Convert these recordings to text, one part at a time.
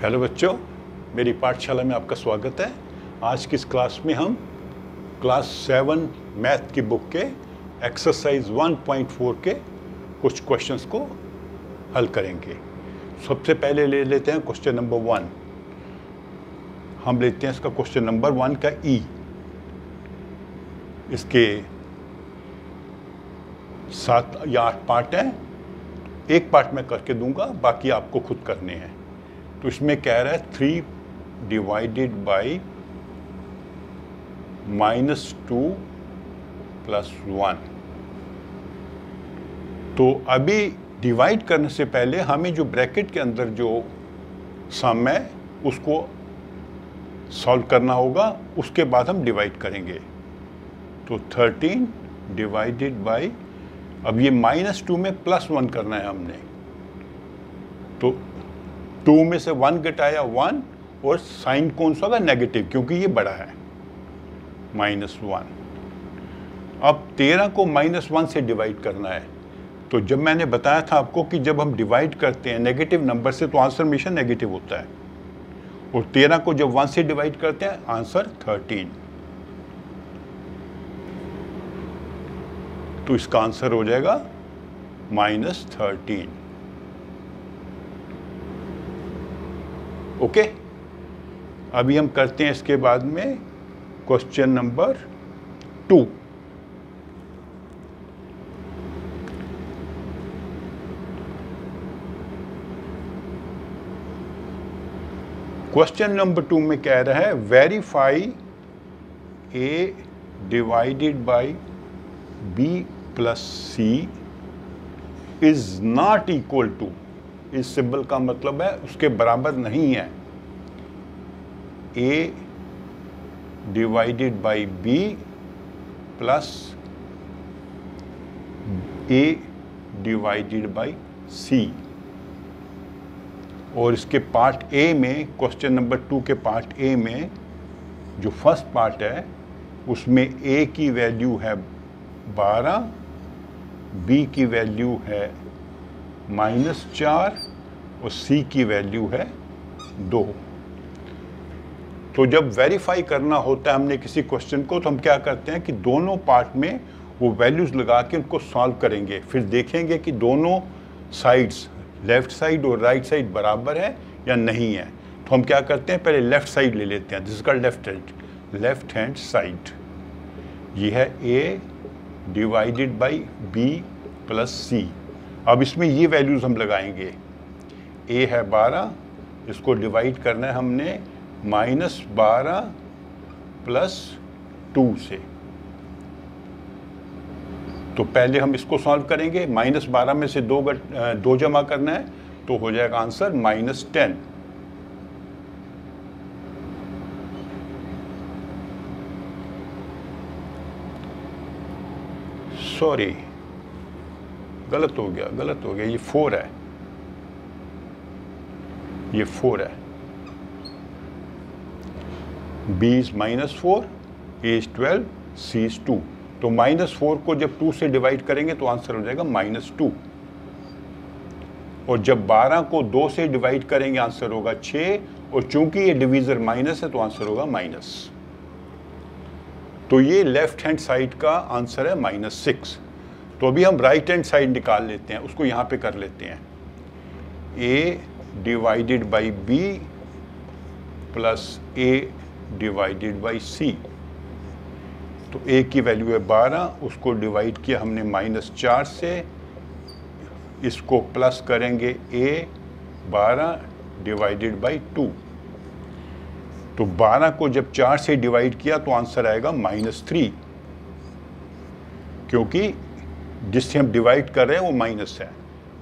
Hello बच्चों, मेरी पाठशाला में आपका स्वागत है। आज की इस क्लास में हम क्लास सेवन मैथ की बुक के एक्सरसाइज 1.4 के कुछ क्वेश्चंस को हल करेंगे। सबसे पहले ले लेते हैं क्वेश्चन नंबर वन। हम लेते हैं इसका क्वेश्चन नंबर वन का ई. इसके सात या आठ पार्ट हैं। एक पार्ट मैं करके दूँगा, बाकी आपको खुद करने हैं। तो इसमें कह रहा है three divided by minus two plus one तो अभी डिवाइड करने से पहले हमें जो ब्रैकेट के अंदर जो सम है, उसको सॉल्व करना होगा, उसके बाद हम डिवाइड करेंगे। तो थर्टीन डिवाइडेड बाई अब ये माइनस टू में प्लस वन करना है हमने। तो टू में से वन घटाया वन, और साइन कौन सा होगा? नेगेटिव, क्योंकि ये बड़ा है। Minus one. अब तेरह को माइनस वन से डिवाइड करना है। तो जब मैंने बताया था आपको कि जब हम डिवाइड करते हैं नेगेटिव नंबर से तो आंसर हमेशा नेगेटिव होता है। और तेरह को जब वन से डिवाइड करते हैं, आंसर थर्टीन। तो इसका आंसर हो जाएगा माइनस थर्टीन। ओके अभी हम करते हैं इसके बाद में question number two question number two में कह रहा है verify A divided by B plus C is not equal to इस सिंबल का मतलब है उसके बराबर नहीं है। A divided by B plus A divided by C और इसके पार्ट ए में क्वेश्चन नंबर टू के पार्ट ए में, जो फ़र्स्ट पार्ट है, उसमें ए की वैल्यू है बारह बी की वैल्यू है माइनस चार और सी की वैल्यू है दो। तो जब वेरीफाई करना होता है हमने किसी क्वेश्चन को तो हम क्या करते हैं कि दोनों पार्ट में वो वैल्यूज़ लगा के उनको सॉल्व करेंगे। फिर देखेंगे कि दोनों साइड्स लेफ़्ट साइड और राइट right साइड बराबर है या नहीं है। तो हम क्या करते हैं, पहले लेफ़्ट साइड ले लेते हैं। जिसका left hand left hand side ये है A divided by B plus C अब इसमें ये वैल्यूज़ हम लगाएँगे। ए है बारह, इसको डिवाइड करना है हमने माइनस बारह प्लस टू से। तो पहले हम इसको सॉल्व करेंगे माइनस बारह में से दो गट दो जमा करना है तो हो जाएगा आंसर माइनस टेन सॉरी गलत हो गया, गलत हो गया, ये फोर है। ये फोर है। B is minus four A is twelve C is two तो माइनस फोर को जब टू से डिवाइड करेंगे तो आंसर हो जाएगा माइनस टू और जब बारह को दो से डिवाइड करेंगे आंसर होगा छ और चूँकि ये डिवीजर माइनस है तो आंसर होगा माइनस तो ये लेफ़्ट हैंड साइड का आंसर है माइनस सिक्स तो अभी हम राइट हैंड साइड निकाल लेते हैं, उसको यहाँ पे कर लेते हैं। A divided by B plus A divided by C तो ए की वैल्यू है बारह, उसको डिवाइड किया हमने माइनस चार से, इसको प्लस करेंगे ए बारह डिवाइडेड बाई टू तो बारह को जब चार से डिवाइड किया तो आंसर आएगा माइनस थ्री क्योंकि जिससे हम डिवाइड कर रहे हैं, वो माइनस है।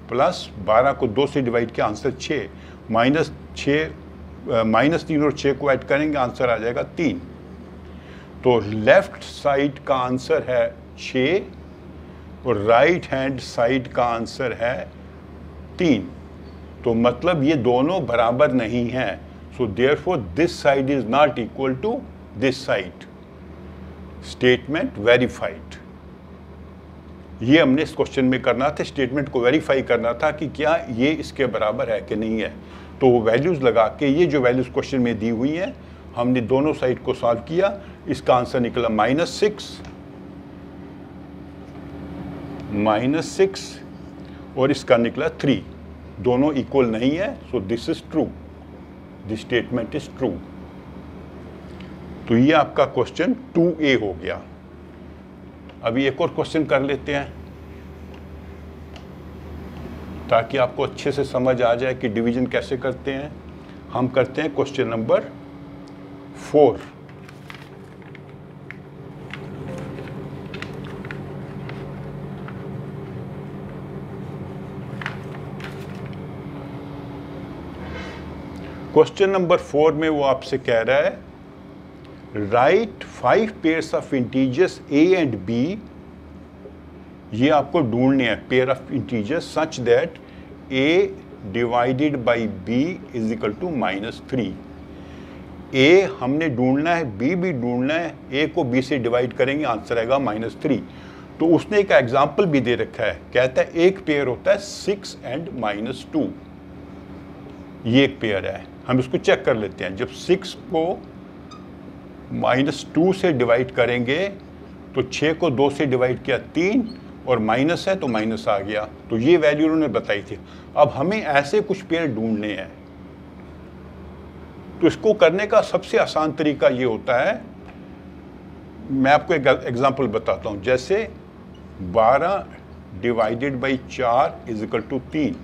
प्लस बारह को दो से डिवाइड किया आंसर छः माइनस छः माइनस तीन और छः को ऐड करेंगे आंसर आ जाएगा तीन। तो लेफ़्ट साइड का आंसर है छ और राइट हैंड साइड का आंसर है तीन। तो मतलब ये दोनों बराबर नहीं हैं। So therefore this side is not equal to this side statement verified ये हमने इस क्वेश्चन में करना था स्टेटमेंट को वेरीफाई करना था कि क्या ये इसके बराबर है कि नहीं है। तो वैल्यूज़ लगा के, ये जो वैल्यूज़ क्वेश्चन में दी हुई हैं, हमने दोनों साइड को सॉल्व किया। इसका आंसर निकला माइनस सिक्स माइनस सिक्स और इसका निकला थ्री दोनों इक्वल नहीं है so this is true this statement is true तो ये आपका क्वेश्चन टू ए हो गया। अभी एक और क्वेश्चन कर लेते हैं, ताकि आपको अच्छे से समझ आ जाए कि डिवीज़न कैसे करते हैं। हम करते हैं question number four question number four में वो आपसे कह रहा है write five pairs of integers A and B ये आपको ढूँढने हैं pair of integers such that A divided by B is equal to minus three A हमने ढूंढना है बी भी ढूंढना है ए को बी से डिवाइड करेंगे आंसर आएगा माइनस थ्री तो उसने एक एग्ज़ाम्पल भी दे रखा है, कहता है एक पेयर होता है सिक्स एंड माइनस टू ये एक पेयर है, हम इसको चेक कर लेते हैं, जब सिक्स को माइनस टू से डिवाइड करेंगे तो छः को दो से डिवाइड किया तीन, और माइनस है तो माइनस आ गया। तो ये वैल्यू उन्होंने बताई थी। अब हमें ऐसे कुछ पेयर ढूँढने हैं। तो इसको करने का सबसे आसान तरीका ये होता है, मैं आपको एक एग्जांपल बताता हूँ। जैसे 12 डिवाइडेड बाई चार इज़ इक्वल टू तीन।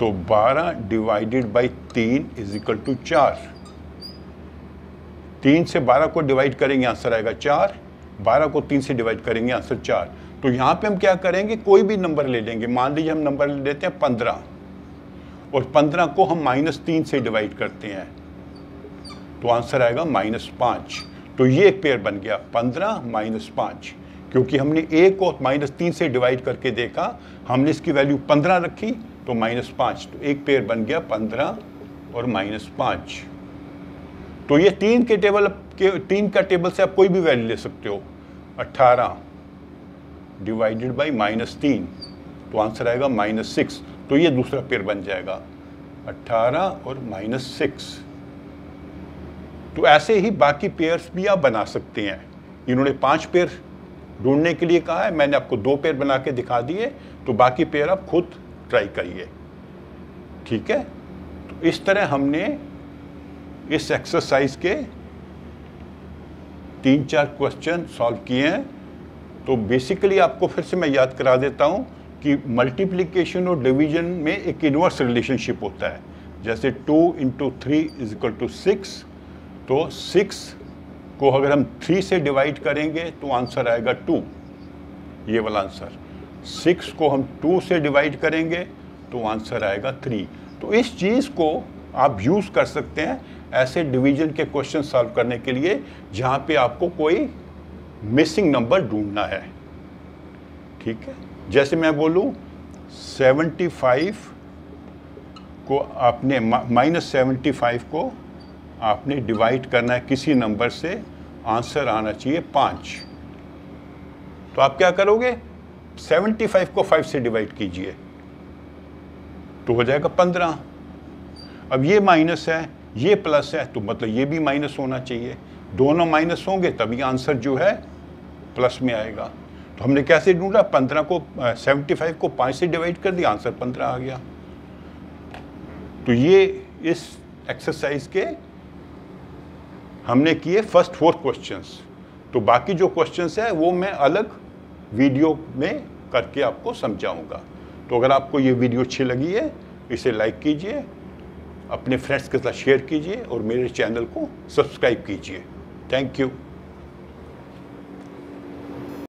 तो 12 डिवाइडेड बाई तीन इज़ इक्वल टू चार। तीन से 12 को डिवाइड करेंगे आंसर आएगा चार। 12 को तीन से डिवाइड करेंगे आंसर चार। तो यहाँ पे हम क्या करेंगे? कोई भी नंबर ले लेंगे। मान लीजिए हम नंबर ले लेते हैं पंद्रह। और पंद्रह को हम माइनस तीन से डिवाइड करते हैं। तो आंसर आएगा माइनस पाँच। तो ये एक पेयर बन गया। पंद्रह माइनस पाँच। क्योंकि हमने ए को माइनस तीन से डिवाइड करके देखा। हमने इसकी वैल्यू पंद्रह रखी तो माइनस पाँच। तो एक पेयर बन गया पंद्रह और माइनस पाँच। तो ये तीन के टेबल, के, तीन का टेबल से आप कोई भी वैल्यू ले सकते हो। अट्ठारह डिवाइडेड बाई माइनस तीन तो आंसर आएगा माइनस सिक्स तो ये दूसरा पेयर बन जाएगा। अट्ठारह और माइनस सिक्स तो ऐसे ही बाकी पेयर्स भी आप बना सकते हैं। इन्होंने पाँच पेयर ढूँढने के लिए कहा है, मैंने आपको दो पेयर बना के दिखा दिए तो बाकी पेयर आप खुद ट्राई करिए। ठीक है? तो इस तरह हमने इस एक्सरसाइज के तीन चार क्वेश्चन सॉल्व किए हैं। तो बेसिकली आपको फिर से मैं याद करा देता हूँ कि मल्टीप्लिकेशन और डिवीज़न में एक इन्वर्स रिलेशनशिप होता है। जैसे two into three is equal to six तो सिक्स को अगर हम थ्री से डिवाइड करेंगे तो आंसर आएगा टू ये वाला आंसर सिक्स को हम टू से डिवाइड करेंगे तो आंसर आएगा थ्री तो इस चीज़ को आप यूज़ कर सकते हैं ऐसे डिवीज़न के क्वेश्चन सॉल्व करने के लिए, जहाँ पे आपको कोई मिसिंग नंबर ढूंढना है। ठीक है? जैसे मैं बोलूँ 75 को आपने माइनस सेवेंटी फाइव को आपने डिवाइड करना है किसी नंबर से आंसर आना चाहिए पाँच। तो आप क्या करोगे? 75 को 5 से डिवाइड कीजिए। तो हो जाएगा 15 अब ये माइनस है, ये प्लस है तो मतलब ये भी माइनस होना चाहिए। दोनों माइनस होंगे, तभी आंसर जो है प्लस में आएगा। तो हमने कैसे ढूंढा? पंद्रह को सेवेंटी फाइव को पाँच से डिवाइड कर दिया, आंसर पंद्रह आ गया। तो ये इस एक्सरसाइज के हमने किए फ़र्स्ट फोर्थ क्वेश्चंस। तो बाकी जो क्वेश्चंस है, वो मैं अलग वीडियो में करके आपको समझाऊँगा। तो अगर आपको ये वीडियो अच्छी लगी है, इसे लाइक कीजिए अपने फ्रेंड्स के साथ शेयर कीजिए और मेरे चैनल को सब्सक्राइब कीजिए। Thank you